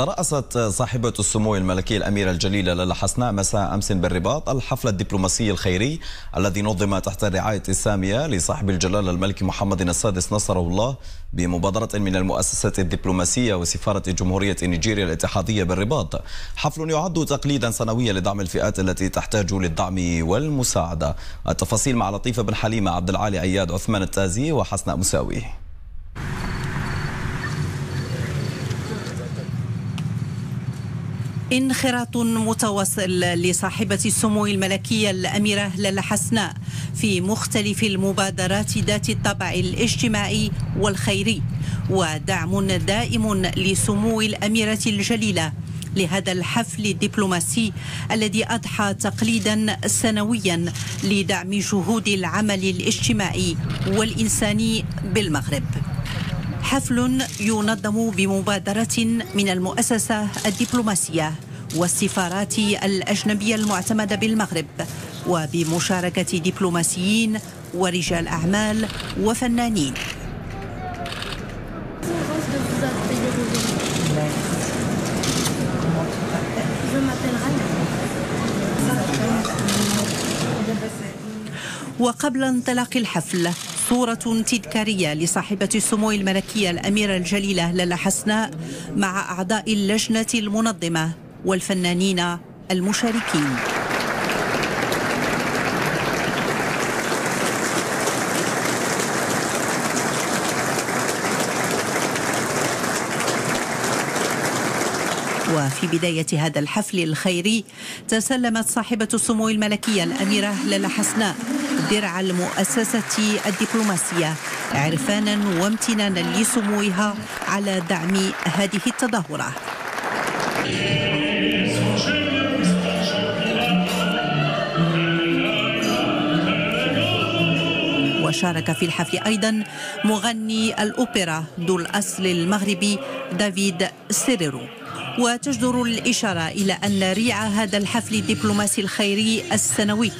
ترأست صاحبة السمو الملكي الأميرة الجليلة لالا حسناء مساء أمس بالرباط الحفل الدبلوماسي الخيري الذي نظم تحت الرعاية السامية لصاحب الجلالة الملك محمد السادس نصره الله بمبادرة من المؤسسة الدبلوماسية وسفارة جمهورية نيجيريا الاتحادية بالرباط. حفل يعد تقليدا سنويا لدعم الفئات التي تحتاج للدعم والمساعدة. التفاصيل مع لطيفة بن حليمة عبد العالي عياد عثمان التازي وحسناء مساوي. انخراط متواصل لصاحبة السمو الملكية الأميرة لالا حسناء في مختلف المبادرات ذات الطابع الاجتماعي والخيري ودعم دائم لسمو الأميرة الجليلة لهذا الحفل الدبلوماسي الذي أضحى تقليدا سنويا لدعم جهود العمل الاجتماعي والإنساني بالمغرب. حفل ينظم بمبادرة من المؤسسة الدبلوماسية. والسفارات الأجنبية المعتمدة بالمغرب وبمشاركة دبلوماسيين ورجال أعمال وفنانين. وقبل انطلاق الحفل صورة تذكارية لصاحبة السمو الملكية الأميرة الجليلة لالا حسناء مع أعضاء اللجنة المنظمة. والفنانين المشاركين. وفي بداية هذا الحفل الخيري تسلمت صاحبة السمو الملكية الأميرة لالا حسناء درع المؤسسة الدبلوماسية عرفانا وامتنانا لسموها على دعم هذه التظاهرة وشارك في الحفل أيضا مغني الأوبرا ذو الأصل المغربي دافيد سيريرو. وتجدر الإشارة إلى أن ريع هذا الحفل الدبلوماسي الخيري السنوي.